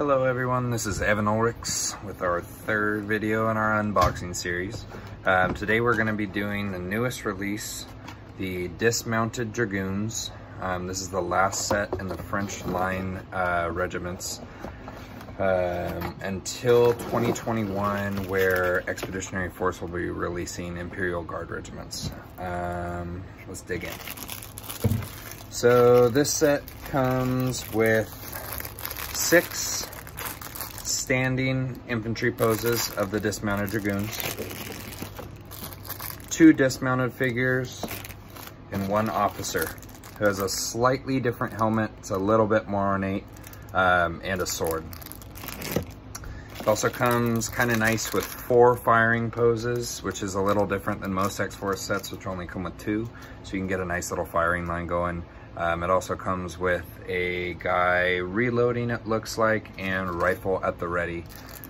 Hello everyone, this is Evan Oelrichs with our third video in our unboxing series. Um, today we're going to be doing the newest release, the Dismounted Dragoons. Um, this is the last set in the French line uh, regiments um, until 2021 where Expeditionary Force will be releasing Imperial Guard regiments. Um, let's dig in. So this set comes with six standing infantry poses of the dismounted dragoons, two dismounted figures, and one officer who has a slightly different helmet. It's a little bit more ornate, um, and a sword. It also comes kind of nice with four firing poses, which is a little different than most X-Force sets, which only come with two. So you can get a nice little firing line going. Um, it also comes with a guy reloading, it looks like, and rifle at the ready.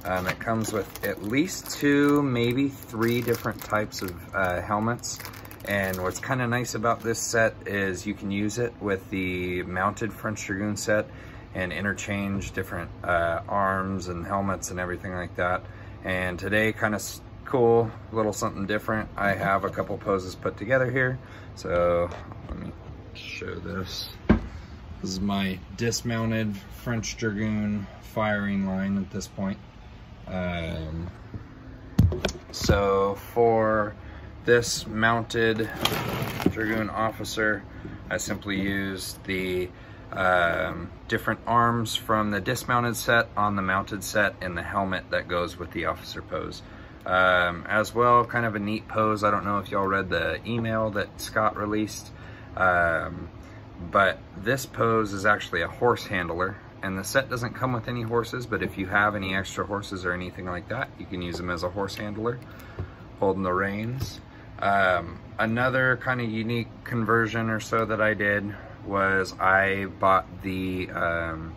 Um, it comes with at least two, maybe three different types of uh, helmets. And what's kind of nice about this set is you can use it with the mounted French Dragoon set and interchange different uh, arms and helmets and everything like that. And today, kind of cool, little something different. I have a couple poses put together here. So let me show this. This is my dismounted French Dragoon firing line at this point. Um, so for this mounted Dragoon officer, I simply used the um, different arms from the dismounted set on the mounted set and the helmet that goes with the officer pose. Um, as well, kind of a neat pose. I don't know if y'all read the email that Scott released. Um, but this pose is actually a horse handler and the set doesn't come with any horses, but if you have any extra horses or anything like that, you can use them as a horse handler, holding the reins. Um, another kind of unique conversion or so that I did was I bought the um,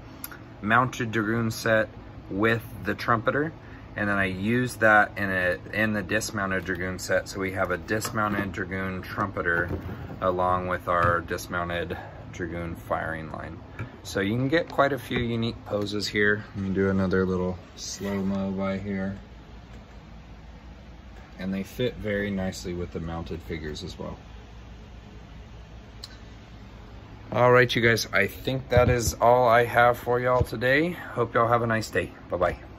mounted dragoon set with the trumpeter and then I used that in a in the dismounted dragoon set. So we have a dismounted dragoon trumpeter along with our dismounted dragoon firing line. So you can get quite a few unique poses here. Let me do another little slow-mo by here. And they fit very nicely with the mounted figures as well. All right you guys i think that is all i have for y'all today. Hope y'all have a nice day. Bye bye